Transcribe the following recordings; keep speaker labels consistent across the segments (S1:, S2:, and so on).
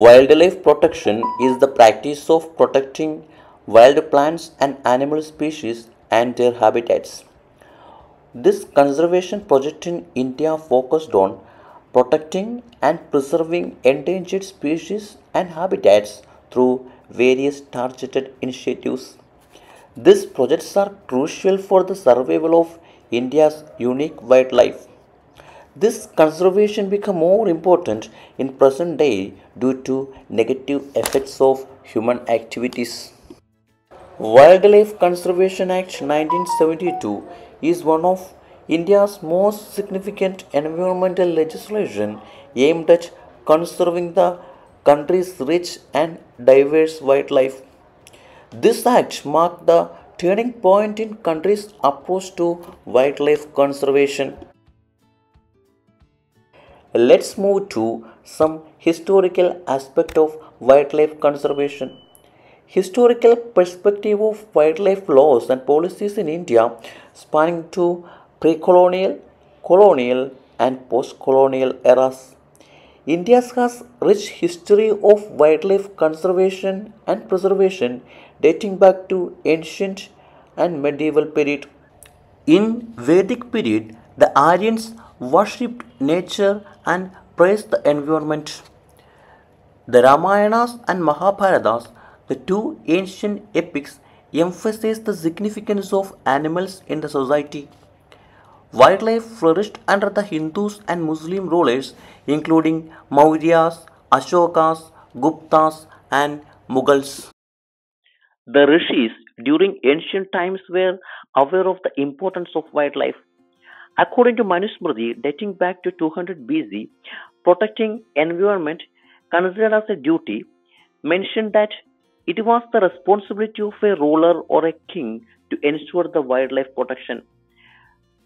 S1: Wildlife protection is the practice of protecting wild plants and animal species and their habitats. This conservation project in India focused on protecting and preserving endangered species and habitats through various targeted initiatives. These projects are crucial for the survival of India's unique wildlife. This conservation become more important in present day due to negative effects of human activities. Wildlife Conservation Act 1972 is one of India's most significant environmental legislation aimed at conserving the country's rich and diverse wildlife. This act marked the turning point in country's approach to wildlife conservation. Let's move to some historical aspect of wildlife conservation. Historical perspective of wildlife laws and policies in India spanning to pre-colonial, colonial and post-colonial eras. India has rich history of wildlife conservation and preservation dating back to ancient and medieval period. In Vedic period, the Aryans worshipped nature and praised the environment. The Ramayanas and Mahabharatas, the two ancient epics, emphasize the significance of animals in the society. Wildlife flourished under the Hindus and Muslim rulers, including Mauryas, Ashokas, Guptas, and Mughals. The rishis during ancient times were aware of the importance of wildlife. According to Manusmriti, dating back to 200 BC, protecting environment considered as a duty mentioned that it was the responsibility of a ruler or a king to ensure the wildlife protection.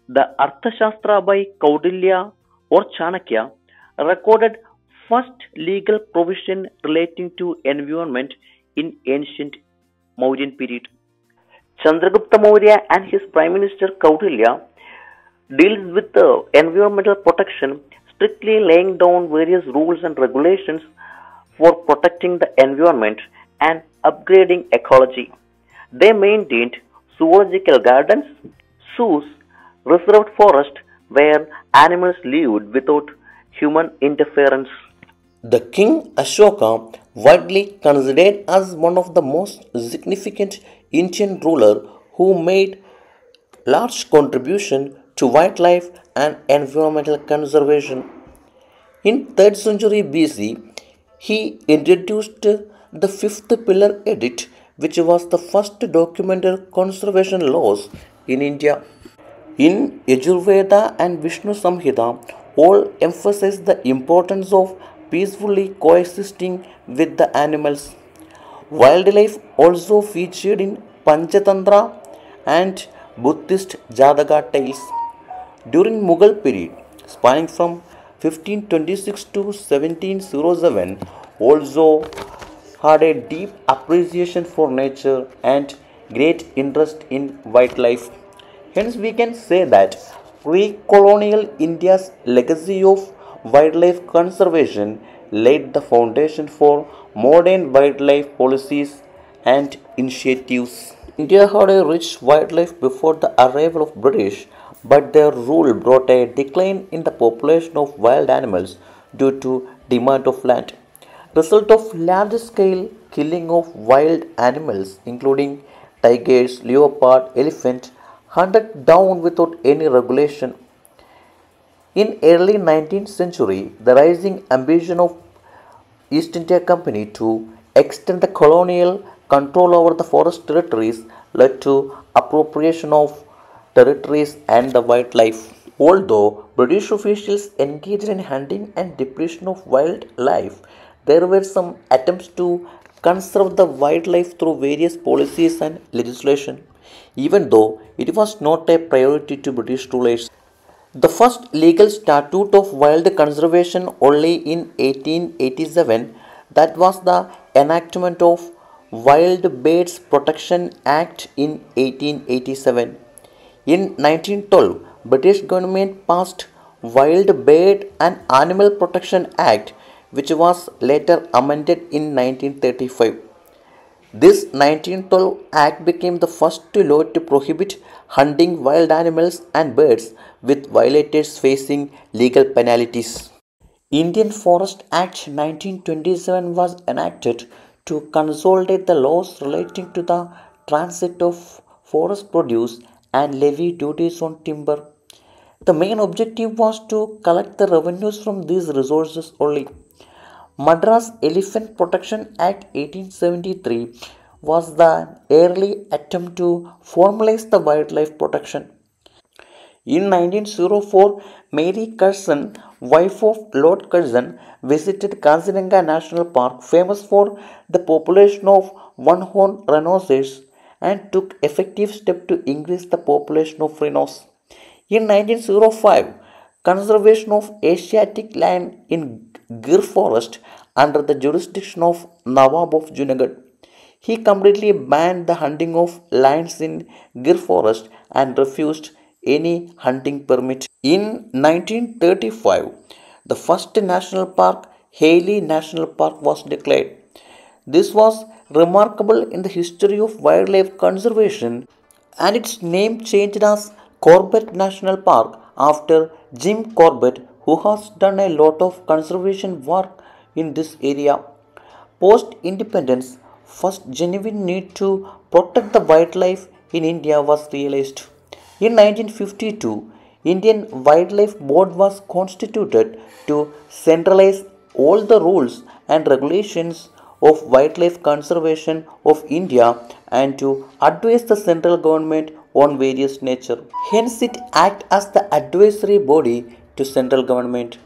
S1: The Arthashastra by Kautilya or Chanakya recorded first legal provision relating to environment in ancient Mauryan period. Chandragupta Maurya and his Prime Minister Kautilya deals with the environmental protection, strictly laying down various rules and regulations for protecting the environment and upgrading ecology. They maintained zoological gardens, zoos, reserved forests where animals lived without human interference. The king Ashoka, widely considered as one of the most significant Indian ruler who made large contribution to wildlife and environmental conservation. In 3rd century BC, he introduced the fifth pillar edict, which was the first documented conservation laws in India. In Yajurveda and Vishnu Samhita, all emphasize the importance of peacefully coexisting with the animals. Wildlife also featured in Panchatantra and Buddhist Jataka tales. During Mughal period, spanning from 1526 to 1707, also had a deep appreciation for nature and great interest in wildlife. Hence, we can say that pre colonial India's legacy of wildlife conservation laid the foundation for modern wildlife policies and initiatives. India had a rich wildlife before the arrival of British, but their rule brought a decline in the population of wild animals due to demand of land. Result of large scale killing of wild animals including tigers, leopard, elephant hunted down without any regulation. In early 19th century, the rising ambition of East India Company to extend the colonial control over the forest territories led to appropriation of territories and the wildlife. Although British officials engaged in hunting and depletion of wildlife, there were some attempts to conserve the wildlife through various policies and legislation, even though it was not a priority to British rulers. The first legal statute of wild conservation only in 1887 that was the enactment of Wild Birds Protection Act in 1887. In 1912, British government passed Wild Bird and Animal Protection Act which was later amended in 1935. This 1912 Act became the first law to prohibit hunting wild animals and birds, with violators facing legal penalties. Indian Forest Act 1927 was enacted to consolidate the laws relating to the transit of forest produce and levy duties on timber. The main objective was to collect the revenues from these resources only. Madras Elephant Protection Act 1873 was the early attempt to formalize the wildlife protection. In 1904, Mary Curzon, wife of Lord Curzon, visited Kaziranga National Park, famous for the population of one-horned rhinoceros and took effective steps to increase the population of rhinos. In 1905, conservation of Asiatic lion in Gir forest under the jurisdiction of Nawab of Junagadh. He completely banned the hunting of lions in Gir forest and refused any hunting permit. In 1935, the first national park, Hailey National Park, was declared. This was remarkable in the history of wildlife conservation and its name changed as Corbett National Park after Jim Corbett who has done a lot of conservation work in this area. Post independence, first genuine need to protect the wildlife in India was realized. In 1952, Indian Wildlife Board was constituted to centralize all the rules and regulations of Wildlife Conservation of India and to advise the central government on various nature. Hence it act as the advisory body to central government.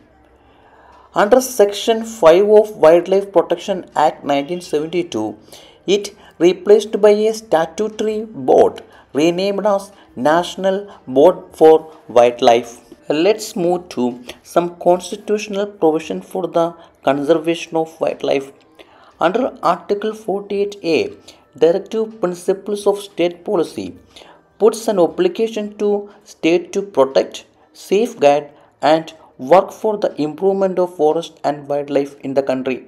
S1: Under Section 5 of Wildlife Protection Act 1972, it replaced by a statutory board renamed as National Board for Wildlife. Let's move to some constitutional provision for the conservation of wildlife. Under Article 48A, Directive Principles of State Policy puts an obligation to state to protect, safeguard and work for the improvement of forest and wildlife in the country.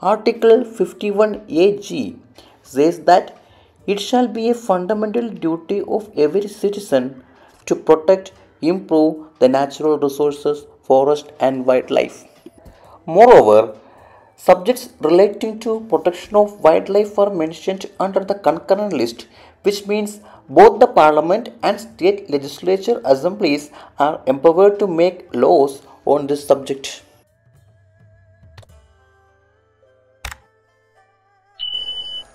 S1: Article 51AG says that it shall be a fundamental duty of every citizen to protect, improve the natural resources, forest and wildlife. Moreover, Subjects relating to protection of wildlife are mentioned under the concurrent list, which means both the parliament and state legislature assemblies are empowered to make laws on this subject.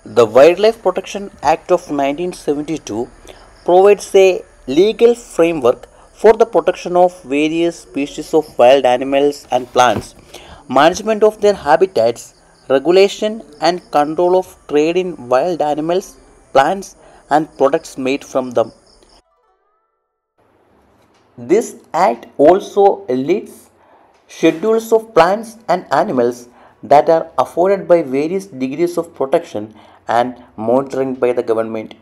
S1: The Wildlife Protection Act of 1972 provides a legal framework for the protection of various species of wild animals and plants management of their habitats, regulation and control of trade in wild animals, plants, and products made from them. This act also lists schedules of plants and animals that are afforded by various degrees of protection and monitoring by the government.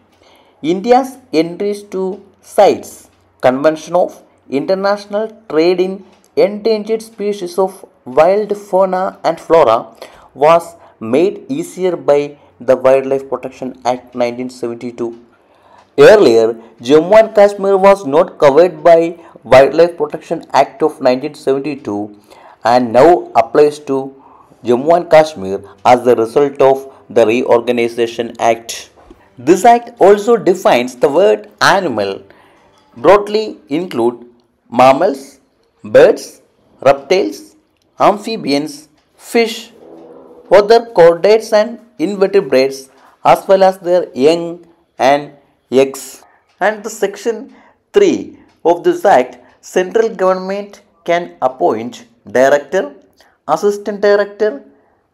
S1: India's entries to CITES, Convention of International Trade in Endangered Species of wild fauna and flora was made easier by the Wildlife Protection Act 1972. Earlier, Jammu and Kashmir was not covered by Wildlife Protection Act of 1972 and now applies to Jammu and Kashmir as a result of the Reorganization Act. This act also defines the word animal broadly include mammals, birds, reptiles, amphibians, fish, other chordates and invertebrates as well as their young and eggs. And the section 3 of this act, central government can appoint director, assistant director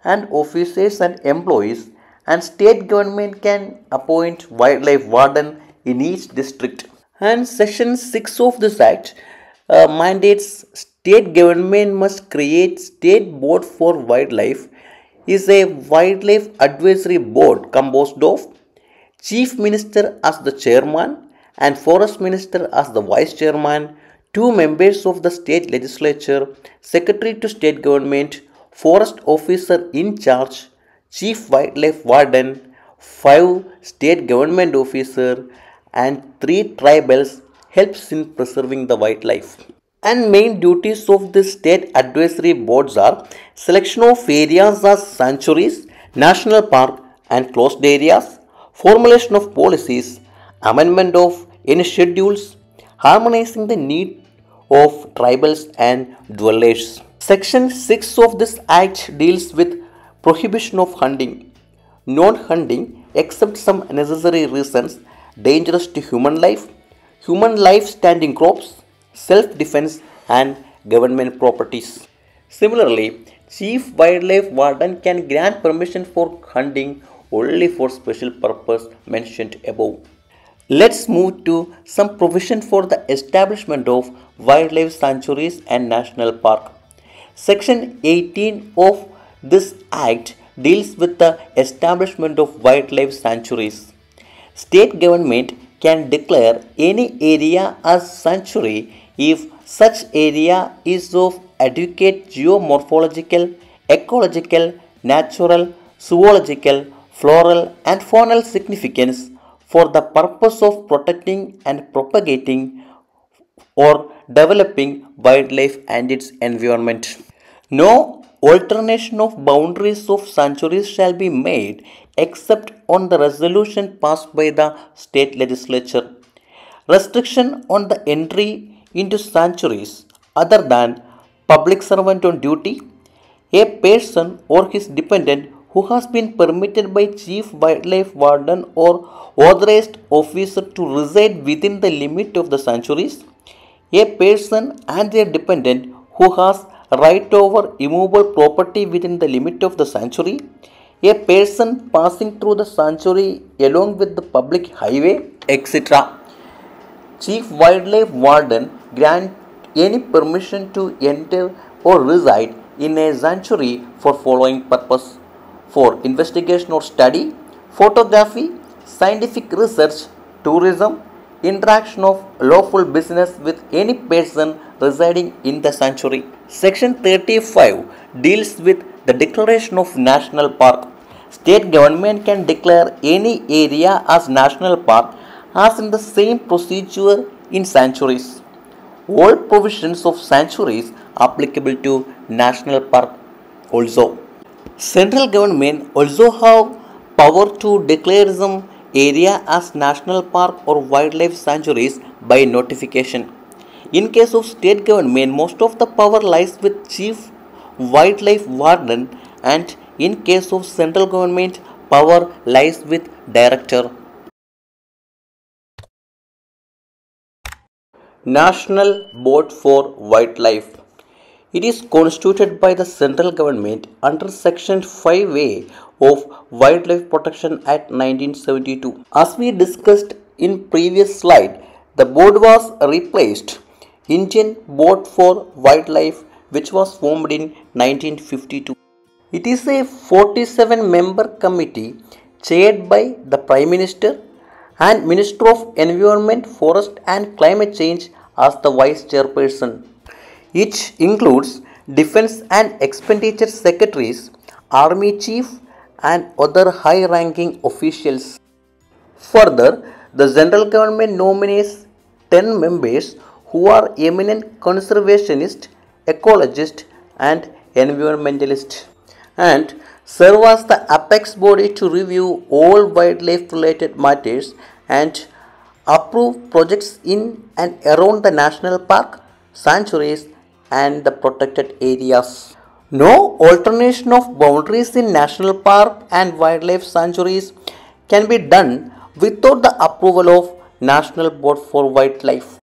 S1: and officers and employees and state government can appoint wildlife warden in each district. And section 6 of this act uh, mandates state government must create state board for wildlife. Is a wildlife advisory board composed of chief minister as the chairman and forest minister as the vice chairman two members of the state legislature secretary to state government forest officer in charge, chief wildlife warden, five state government officer and three tribals helps in preserving the wildlife. And main duties of the state advisory boards are selection of areas as sanctuaries, national park and closed areas, formulation of policies, amendment of any schedules, harmonizing the need of tribals and dwellers. Section 6 of this act deals with prohibition of hunting, non-hunting except some necessary reasons dangerous to human life, human life standing crops, self-defense and government properties. Similarly, Chief Wildlife Warden can grant permission for hunting only for special purpose mentioned above. Let's move to some provision for the establishment of wildlife sanctuaries and national park. Section 18 of this act deals with the establishment of wildlife sanctuaries. State government can declare any area as sanctuary if such area is of adequate geomorphological, ecological, natural, zoological, floral and faunal significance for the purpose of protecting and propagating or developing wildlife and its environment. No alternation of boundaries of sanctuaries shall be made except on the resolution passed by the state legislature. Restriction on the entry into sanctuaries other than public servant on duty, a person or his dependent who has been permitted by chief wildlife warden or authorized officer to reside within the limit of the sanctuaries, a person and their dependent who has right over immovable property within the limit of the sanctuary, a person passing through the sanctuary along with the public highway, etc. Chief Wildlife Warden grant any permission to enter or reside in a sanctuary for following purpose for investigation or study, photography, scientific research, tourism, interaction of lawful business with any person residing in the sanctuary. Section 35 deals with the declaration of national park. State government can declare any area as national park as in the same procedure in sanctuaries. All provisions of sanctuaries applicable to national park also. Central government also have power to declare some area as national park or wildlife sanctuaries by notification. In case of state government, most of the power lies with chief wildlife warden and in case of central government, power lies with director. National Board for Wildlife it is constituted by the central government under Section 5A of Wildlife Protection Act 1972. As we discussed in previous slide, the board was replaced Indian Board for Wildlife which was formed in 1952. It is a 47 member committee chaired by the Prime Minister and Minister of Environment, Forest and Climate Change as the Vice Chairperson. It includes defense and expenditure secretaries, army chief and other high-ranking officials. Further, the general government nominates 10 members who are eminent conservationists, ecologists and environmentalists and serve as the apex body to review all wildlife related matters and approve projects in and around the national park, sanctuaries and the protected areas. No alternation of boundaries in national park and wildlife sanctuaries can be done without the approval of National Board for Wildlife.